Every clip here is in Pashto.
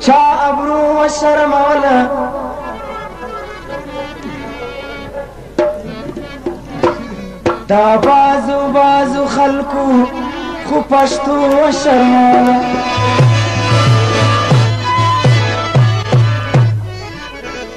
چا ابرو و شرم ولا دا بازو بازو خلکو خو پښتو و شرم ولا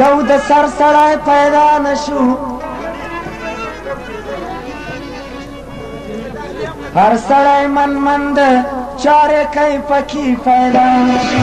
یو د سر سړی پیدا نشو هر سړی من من د چارې کوي پکې پیدا نشو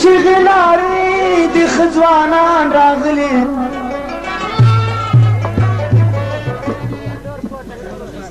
چیغې نارې د خځوانان راغلي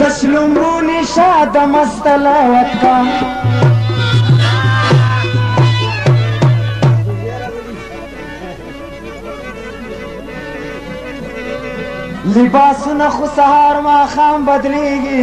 دسلمونی شاد مستلاوت کا لباسونه خو سهار ما خام بدلیږي